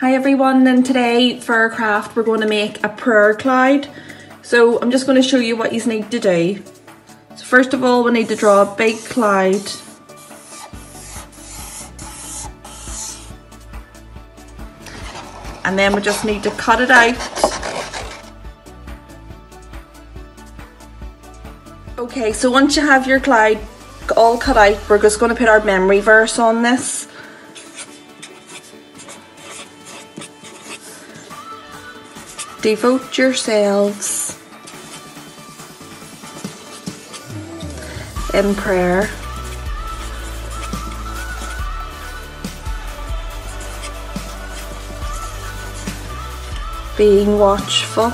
Hi everyone and today for our craft we're going to make a prayer cloud. So I'm just going to show you what you need to do. So first of all we need to draw a big cloud. And then we just need to cut it out. Okay so once you have your cloud all cut out we're just going to put our memory verse on this. Devote yourselves in prayer. Being watchful.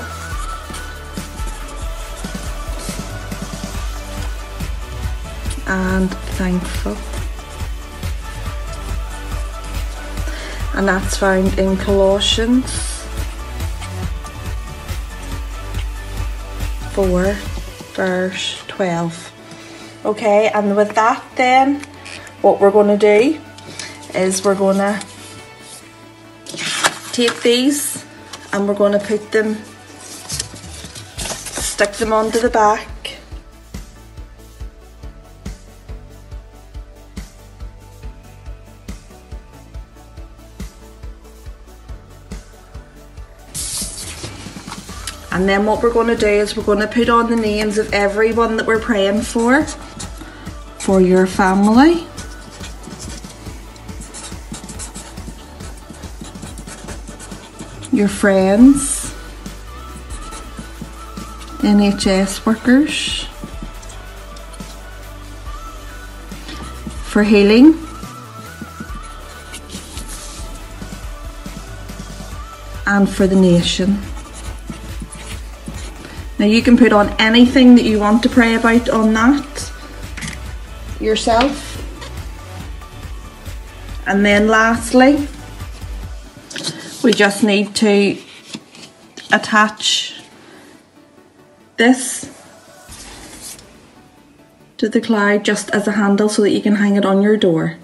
And thankful. And that's found in Colossians 4 verse 12 okay and with that then what we're going to do is we're going to take these and we're going to put them stick them onto the back And then what we're going to do is we're going to put on the names of everyone that we're praying for, for your family. Your friends, NHS workers, for healing, and for the nation. Now you can put on anything that you want to pray about on that yourself. And then lastly, we just need to attach this to the cloud just as a handle so that you can hang it on your door.